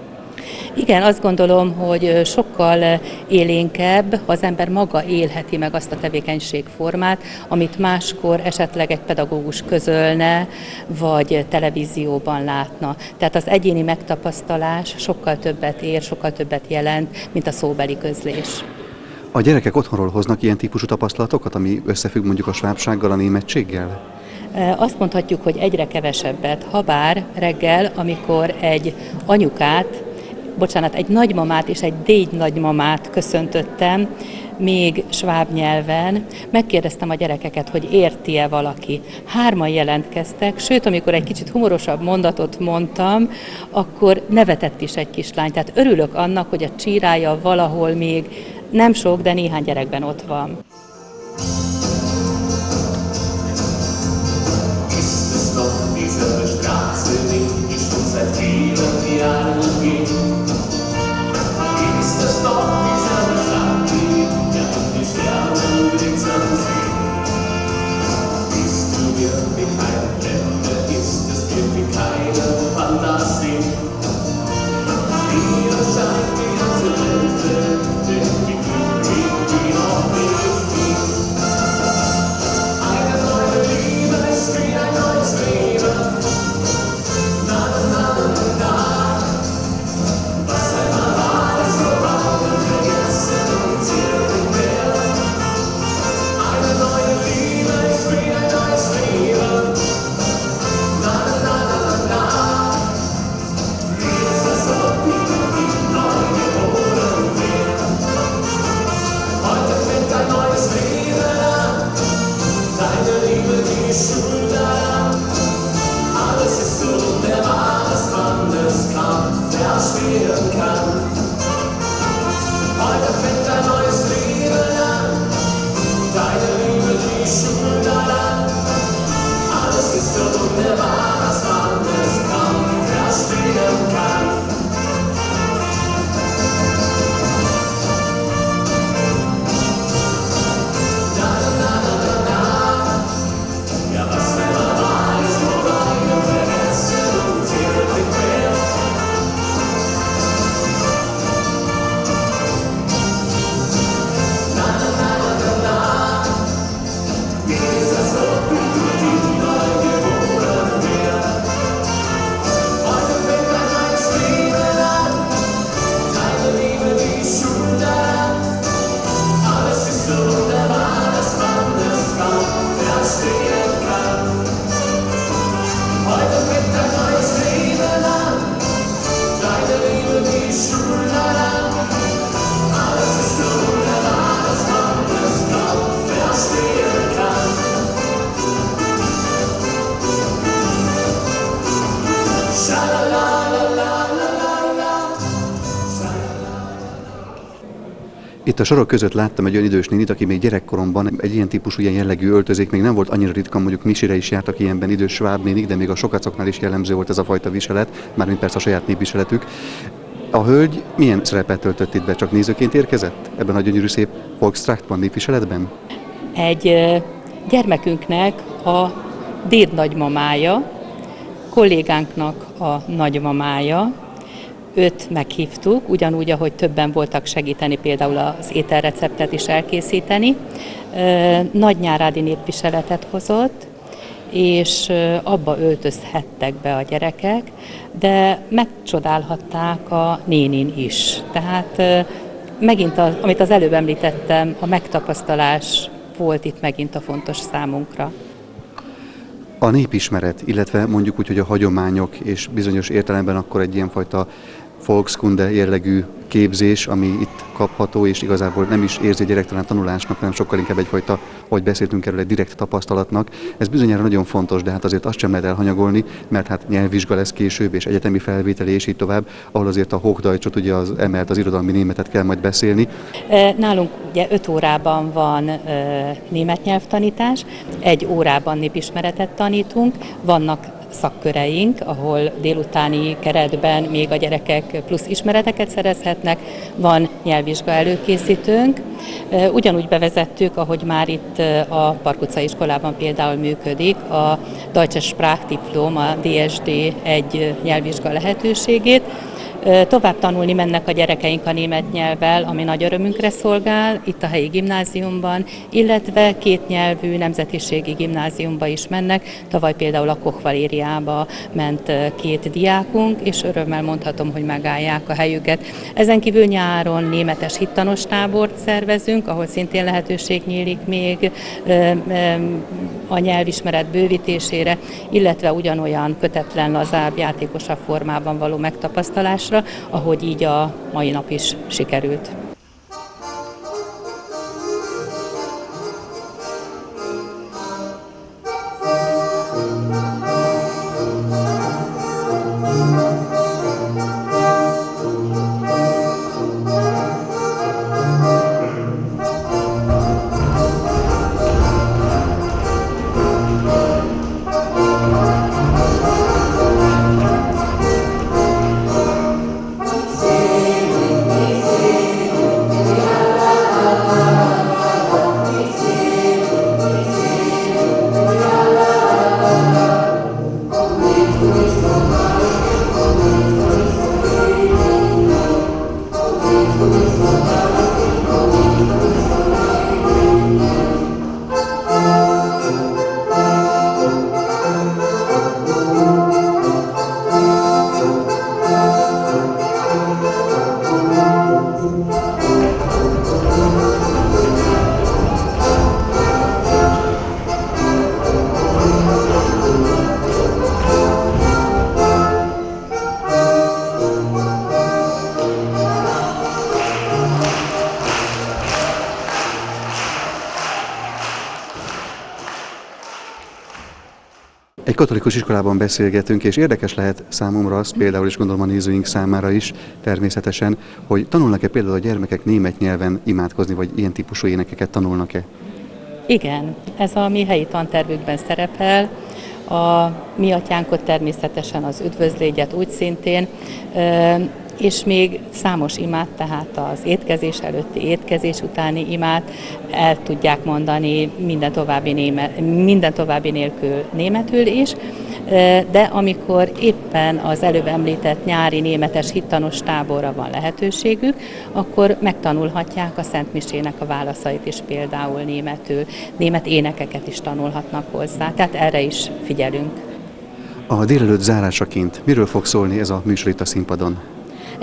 Igen, azt gondolom, hogy sokkal élénkebb, ha az ember maga élheti meg azt a tevékenységformát, amit máskor esetleg egy pedagógus közölne, vagy televízióban látna. Tehát az egyéni megtapasztalás sokkal többet ér, sokkal többet jelent, mint a szóbeli közlés. A gyerekek otthonról hoznak ilyen típusú tapasztalatokat, ami összefügg mondjuk a svábsággal, a németséggel? Azt mondhatjuk, hogy egyre kevesebbet, ha bár reggel, amikor egy anyukát, bocsánat, egy nagymamát és egy dégy nagymamát köszöntöttem, még sváb nyelven. Megkérdeztem a gyerekeket, hogy érti-e valaki. Hárman jelentkeztek, sőt, amikor egy kicsit humorosabb mondatot mondtam, akkor nevetett is egy kislány. Tehát örülök annak, hogy a csírája valahol még nem sok, de néhány gyerekben ott van. Itt a sorok között láttam egy olyan idős nénit, aki még gyerekkoromban egy ilyen típusú, ilyen jellegű öltözék még nem volt annyira ritka, mondjuk misire is jártak ilyenben idős sváb nénik, de még a sokacoknál is jellemző volt ez a fajta viselet, mármint persze a saját népviseletük. A hölgy milyen szerepet töltött itt be? Csak nézőként érkezett ebben a gyönyörű szép Volkstrachtban népviseletben? Egy gyermekünknek a déd nagymamája, kollégánknak a nagymamája, Őt meghívtuk, ugyanúgy, ahogy többen voltak segíteni például az ételreceptet is elkészíteni. Nagy nyárádi népviseletet hozott, és abba öltözhettek be a gyerekek, de megcsodálhatták a nénin is. Tehát megint, az, amit az előbb említettem, a megtapasztalás volt itt megint a fontos számunkra. A népismeret, illetve mondjuk úgy, hogy a hagyományok és bizonyos értelemben akkor egy ilyenfajta Volkskunde jellegű képzés, ami itt kapható, és igazából nem is érzi gyerektelen tanulásnak, hanem sokkal inkább egyfajta, ahogy beszéltünk erről, egy direkt tapasztalatnak. Ez bizonyára nagyon fontos, de hát azért azt sem lehet elhanyagolni, mert hát nyelvvizsga lesz később, és egyetemi felvételi, és így tovább, ahol azért a Hochdeutschot, ugye az emelt, az irodalmi németet kell majd beszélni. Nálunk ugye öt órában van német nyelvtanítás, egy órában népismeretet tanítunk, vannak szakköreink, ahol délutáni keretben még a gyerekek plusz ismereteket szerezhetnek, van nyelvvizsga előkészítőnk. Ugyanúgy bevezettük, ahogy már itt a Parkuca iskolában például működik, a Deutsche Sprachdiplom, a DSD egy nyelvvizsga lehetőségét, Tovább tanulni mennek a gyerekeink a német nyelvvel, ami nagy örömünkre szolgál, itt a helyi gimnáziumban, illetve két nyelvű nemzetiségi gimnáziumba is mennek. Tavaly például a Kochvalériába ment két diákunk, és örömmel mondhatom, hogy megállják a helyüket. Ezen kívül nyáron németes hittanos tábort szervezünk, ahol szintén lehetőség nyílik még a nyelvismeret bővítésére, illetve ugyanolyan kötetlen, lazább, játékosabb formában való megtapasztalásra, ahogy így a mai nap is sikerült. Katolikus iskolában beszélgetünk, és érdekes lehet számomra az, például is gondolom a nézőink számára is természetesen, hogy tanulnak-e például a gyermekek német nyelven imádkozni, vagy ilyen típusú énekeket tanulnak-e? Igen, ez a mi helyi tantervükben szerepel. A mi atyánkot természetesen az üdvözlégyet úgy szintén, és még számos imát, tehát az étkezés előtti, étkezés utáni imát el tudják mondani minden további, néme, minden további nélkül németül is, de amikor éppen az előbb említett nyári németes hittanos táborra van lehetőségük, akkor megtanulhatják a Szent Misének a válaszait is például németül, német énekeket is tanulhatnak hozzá, tehát erre is figyelünk. A délelőtt zárásaként miről fog szólni ez a műsor itt a színpadon?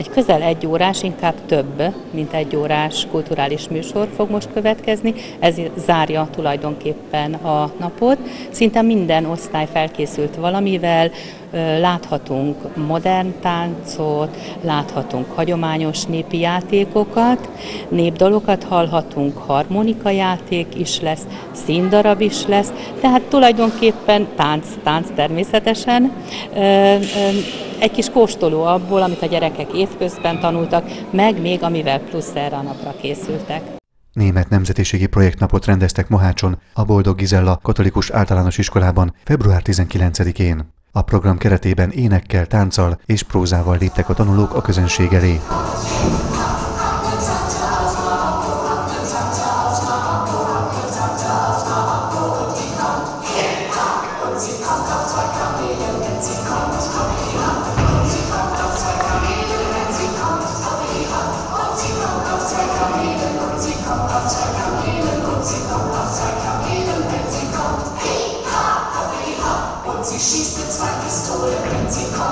Egy közel egy órás, inkább több, mint egy órás kulturális műsor fog most következni. Ez zárja tulajdonképpen a napot. Szinte minden osztály felkészült valamivel, láthatunk modern táncot, láthatunk hagyományos népi játékokat, népdalokat hallhatunk, harmonikajáték is lesz, színdarab is lesz, tehát tulajdonképpen tánc, tánc természetesen. Egy kis kóstoló abból, amit a gyerekek évközben tanultak, meg még amivel plusz erre a napra készültek. Német Nemzetiségi Projektnapot rendeztek Mohácson, a Boldog Gizella Katolikus Általános Iskolában február 19-én. A program keretében énekkel, tánccal és prózával léptek a tanulók a közönség elé.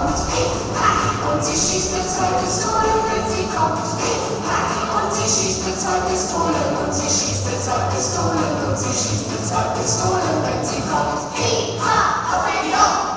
Und sie schießt mit zwei Pistolen, wenn sie kommt. Und sie schießt mit zwei Pistolen, und sie schießt mit zwei Pistolen, und sie schießt mit zwei Pistolen, wenn sie kommt. Hi, ha, ho,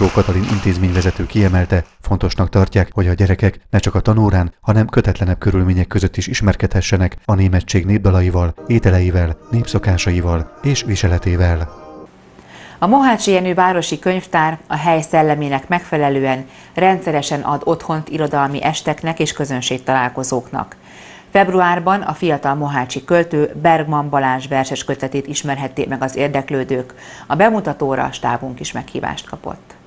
Mikló Katalin intézményvezető kiemelte, fontosnak tartják, hogy a gyerekek ne csak a tanórán, hanem kötetlenebb körülmények között is ismerkedhessenek a németség népdalaival, ételeivel, népszokásaival és viseletével. A Mohácsi Jenő Városi Könyvtár a hely szellemének megfelelően rendszeresen ad otthont irodalmi esteknek és közönségtalálkozóknak. Februárban a fiatal mohácsi költő Bergman Balázs verses kötetét ismerhették meg az érdeklődők. A bemutatóra a stábunk is meghívást kapott.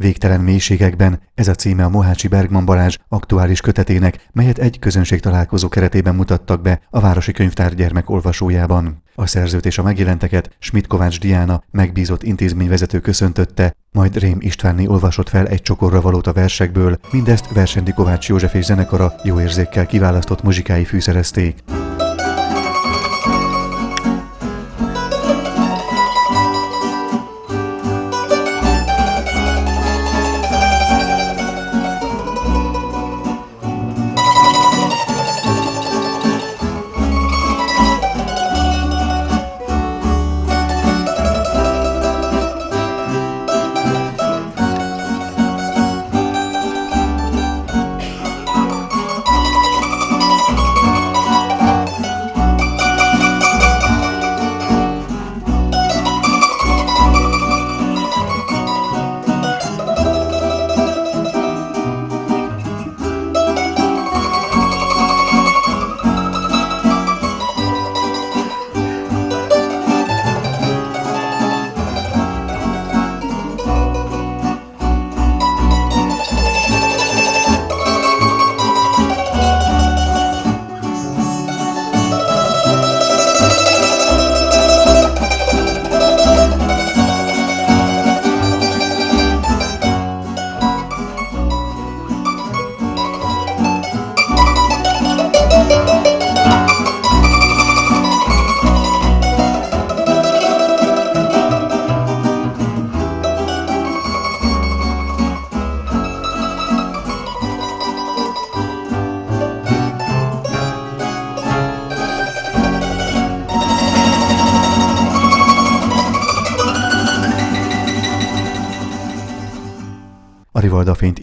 Végtelen mélységekben ez a címe a Mohácsi Bergman Balázs aktuális kötetének, melyet egy közönség találkozó keretében mutattak be a Városi Könyvtár gyermek olvasójában. A szerzőt és a megjelenteket Schmidt Kovács Diana megbízott intézményvezető köszöntötte, majd Rém Istvánné olvasott fel egy csokorra valót a versekből, mindezt Versendi Kovács József és zenekara jó érzékkel kiválasztott muzsikái fűszerezték.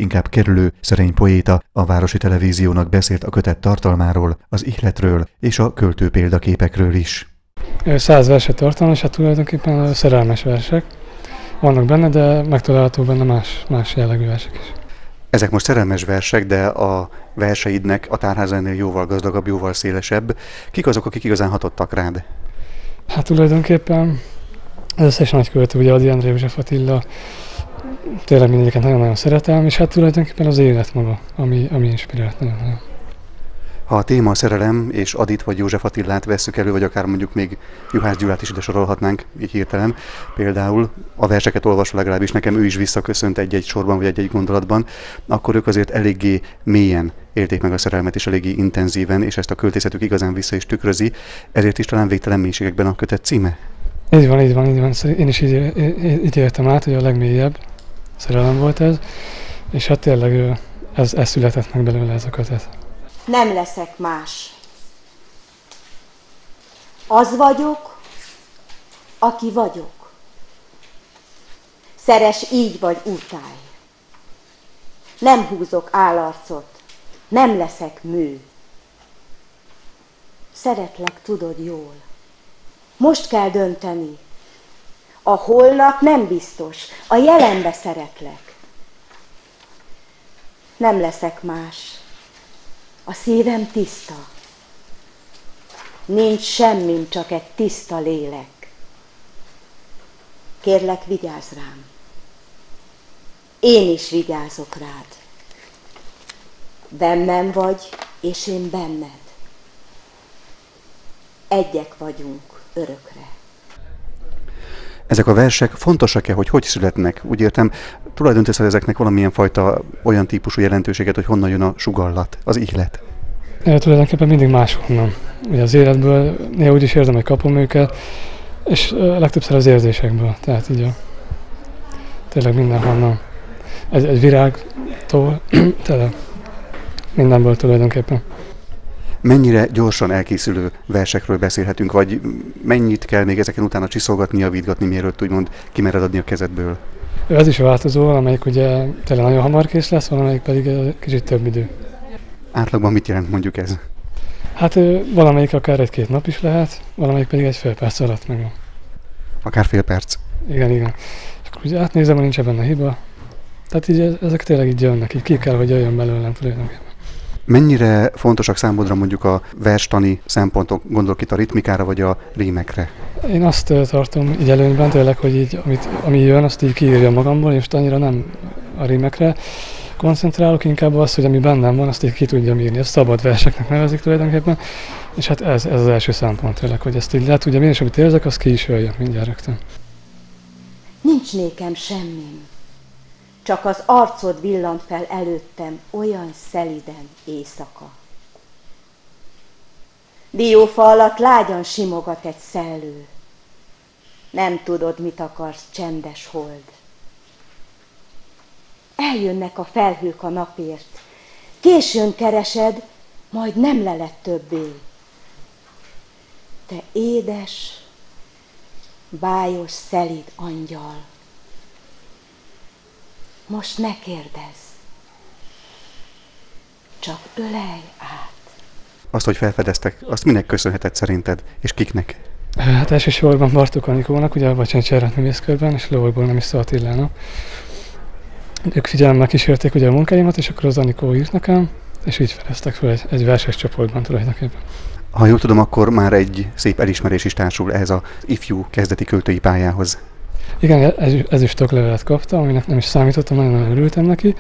Inkább kerülő, szerény poéta a Városi Televíziónak beszélt a kötet tartalmáról, az ihletről és a költő példaképekről is. Száz verset tartalmas, hát tulajdonképpen szerelmes versek vannak benne, de megtalálható benne más, más jellegű versek is. Ezek most szerelmes versek, de a verseidnek a tárházánél jóval gazdagabb, jóval szélesebb. Kik azok, akik igazán hatottak rád? Hát tulajdonképpen ez összes nagykövető, ugye Adi André József Attila, tényleg mindegyiket nagyon-nagyon szeretem, és hát tulajdonképpen az élet maga, ami, ami inspirált nagyon-nagyon. Ha a téma a szerelem, és Adit vagy József Attillát vesszük elő, vagy akár mondjuk még Juhász Gyulát is ide sorolhatnánk, így hirtelen, például a verseket olvasva legalábbis nekem ő is visszaköszönt egy-egy sorban, vagy egy-egy gondolatban, akkor ők azért eléggé mélyen élték meg a szerelmet, és eléggé intenzíven, és ezt a költészetük igazán vissza is tükrözi, ezért is talán végtelen mélységekben a kötet címe. Így van, így van, így van. Én is így, így értem át, hogy a legmélyebb szerelem volt ez, és hát tényleg ez, ez született meg belőle ez a kötet. Nem leszek más. Az vagyok, aki vagyok. Szeres így vagy utálj. Nem húzok állarcot, nem leszek mű. Szeretlek, tudod jól. Most kell dönteni. A holnap nem biztos, a jelenbe szeretlek. Nem leszek más. A szívem tiszta. Nincs semmim, csak egy tiszta lélek. Kérlek, vigyázz rám. Én is vigyázok rád. Bennem vagy, és én benned. Egyek vagyunk örökre. Ezek a versek fontosak-e, hogy hogy születnek? Úgy értem, tulajdonképpen ezeknek valamilyen fajta olyan típusú jelentőséget, hogy honnan jön a sugallat, az ihlet? É, tulajdonképpen mindig máshonnan. Ugye az életből néha úgy is érzem, hogy kapom őket, és legtöbbször az érzésekből. Tehát így a, tényleg mindenhonnan. Egy, egy virágtól, tele mindenből tulajdonképpen. Mennyire gyorsan elkészülő versekről beszélhetünk, vagy mennyit kell még ezeken utána csiszolgatni, javítgatni, mielőtt úgymond kimered adni a kezedből? Ez is változó, valamelyik ugye tényleg nagyon hamar kész lesz, valamelyik pedig kicsit több idő. Átlagban mit jelent mondjuk ez? Hát valamelyik akár egy-két nap is lehet, valamelyik pedig egy fél perc alatt meg. Akár fél perc? Igen, igen. És akkor ugye átnézem, hogy nincs benne hiba. Tehát így ezek tényleg így jönnek, így ki kell, hogy jöjjön belőlem tulajdonképpen. Mennyire fontosak számodra mondjuk a verstani szempontok, gondolok itt a ritmikára vagy a rímekre? Én azt tartom így előnyben tényleg, hogy így, amit, ami jön, azt így kiírja magamból, és annyira nem a rímekre koncentrálok, inkább az, hogy ami bennem van, azt így ki tudjam írni. Ez szabad verseknek nevezik tulajdonképpen, és hát ez, ez az első szempont tényleg, hogy ezt így lehet tudjam én, és amit érzek, az ki is jöjjön mindjárt rögtön. Nincs nékem semmim, csak az arcod villant fel előttem olyan szeliden éjszaka. Diófa alatt lágyan simogat egy szellő. Nem tudod, mit akarsz, csendes hold. Eljönnek a felhők a napért. Későn keresed, majd nem lelet többé. Te édes, bájos, szelid angyal. Most ne kérdezz, csak ölej át. Azt, hogy felfedeztek, azt minek köszönhetett szerinted, és kiknek? Hát elsősorban Bartók Anikónak, ugye a Bacsony Cserrent művészkörben, és Lovagból nem is Attilának. Ők figyelemmel kísérték ugye a munkáimat, és akkor az Anikó írt nekem, és így fedeztek fel egy, egy verses csoportban tulajdonképpen. Ha jól tudom, akkor már egy szép elismerés is társul ehhez a ifjú kezdeti költői pályához. Igen, ez, ez is toklevelet kapta, aminek nem is számítottam, nagyon örültem neki.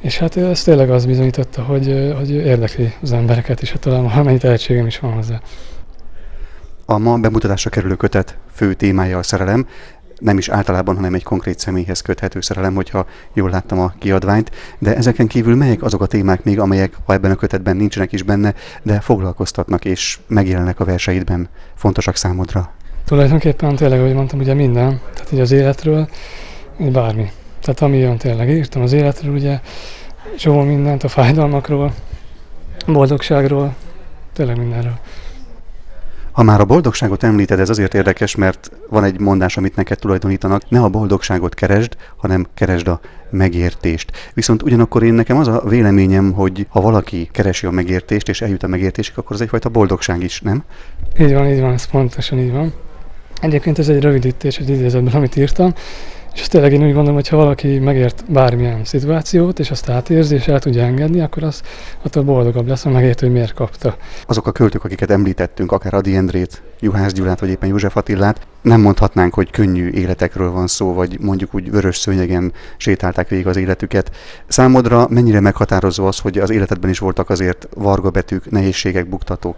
És hát ez tényleg az bizonyította, hogy, hogy érdekli az embereket, és hát talán amennyi tehetségem is van hozzá. A ma bemutatásra kerülő kötet fő témája a szerelem, nem is általában, hanem egy konkrét személyhez köthető szerelem, hogyha jól láttam a kiadványt. De ezeken kívül melyek azok a témák még, amelyek, ha ebben a kötetben nincsenek is benne, de foglalkoztatnak és megjelennek a verseidben, fontosak számodra? Tulajdonképpen tényleg, ahogy mondtam, ugye minden, tehát így az életről, bármi. Tehát ami jön tényleg, írtam az életről, ugye csomó mindent, a fájdalmakról, boldogságról, tényleg mindenről. Ha már a boldogságot említed, ez azért érdekes, mert van egy mondás, amit neked tulajdonítanak, ne a boldogságot keresd, hanem keresd a megértést. Viszont ugyanakkor én nekem az a véleményem, hogy ha valaki keresi a megértést, és eljut a megértésig, akkor az egyfajta boldogság is, nem? Így van, így van, ez pontosan így van. Egyébként ez egy rövidítés egy idézetben, amit írtam, és tényleg én úgy gondolom, hogy ha valaki megért bármilyen szituációt, és azt átérzi, és el tudja engedni, akkor az attól boldogabb lesz, ha megért, hogy miért kapta. Azok a költők, akiket említettünk, akár Adi Endrét, Juhász Gyulát, vagy éppen József Attillát, nem mondhatnánk, hogy könnyű életekről van szó, vagy mondjuk úgy vörös szőnyegen sétálták végig az életüket. Számodra mennyire meghatározó az, hogy az életedben is voltak azért varga betűk, nehézségek, buktatók?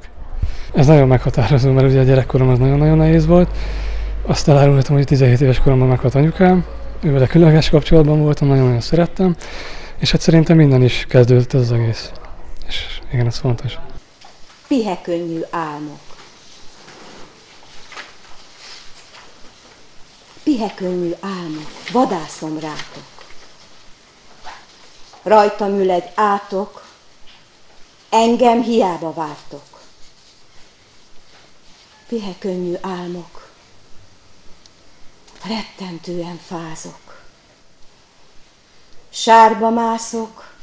Ez nagyon meghatározó, mert ugye a gyerekkorom az nagyon-nagyon nehéz volt. Azt elárulhatom, hogy 17 éves koromban meghalt anyukám, ővel különleges kapcsolatban voltam, nagyon-nagyon szerettem, és hát szerintem minden is kezdődött ez az egész. És igen, ez fontos. Pihekönnyű álmok. Pihekönnyű álmok, vadászom rátok. Rajtam ül egy átok, engem hiába vártok. Pihekönnyű álmok, rettentően fázok. Sárba mászok,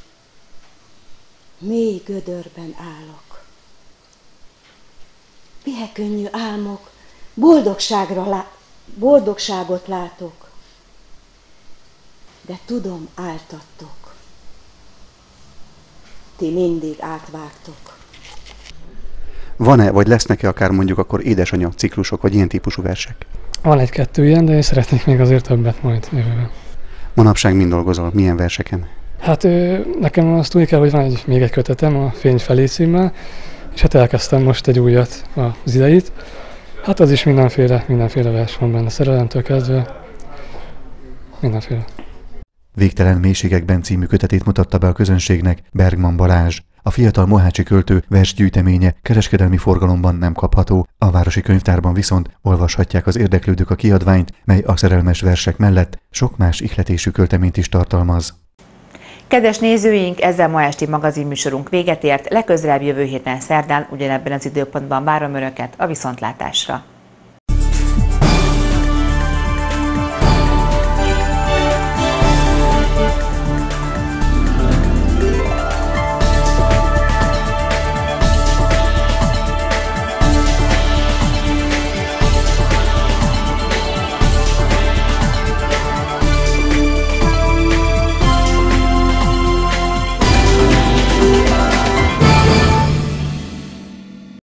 mély gödörben állok. Pihekönnyű álmok, boldogságra lá- boldogságot látok, de tudom, áltattok. Ti mindig átvágtok. Van-e, vagy lesznek-e akár mondjuk akkor édesanyja ciklusok, vagy ilyen típusú versek? Van egy-kettő ilyen, de én szeretnék még azért többet majd jövőben. Manapság mind dolgozol? Milyen verseken? Hát nekem azt tudni kell, hogy van egy, még egy kötetem, a Fény felé címmel, és hát elkezdtem most egy újat, az ideit. Hát az is mindenféle, mindenféle vers van benne, szerelemtől kezdve, mindenféle. Végtelen mélységekben című kötetét mutatta be a közönségnek Bergman Balázs. A fiatal mohácsi költő versgyűjteménye kereskedelmi forgalomban nem kapható, a Városi Könyvtárban viszont olvashatják az érdeklődők a kiadványt, mely a szerelmes versek mellett sok más ihletésű költeményt is tartalmaz. Kedves nézőink, ezzel ma esti magazinműsorunk véget ért, legközelebb jövő héten szerdán ugyanebben az időpontban várom Önöket a viszontlátásra.